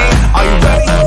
Are you ready?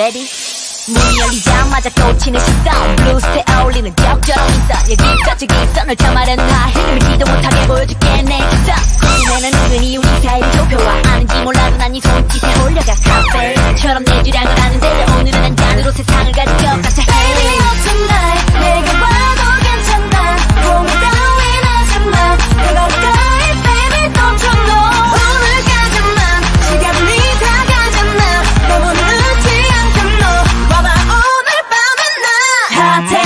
Ready? 문이 열리자마자 꽂히는 시선. 블루스에 어울리는 적절한 인선 저기서 널 참아려는 나 흐름을지도 못하게 보여줄게 내 기선 고민에는 은근히 우리 사이를 좁혀와 아는지 몰라도 난네 손짓에 홀려가 카페처럼 내 주량을 hot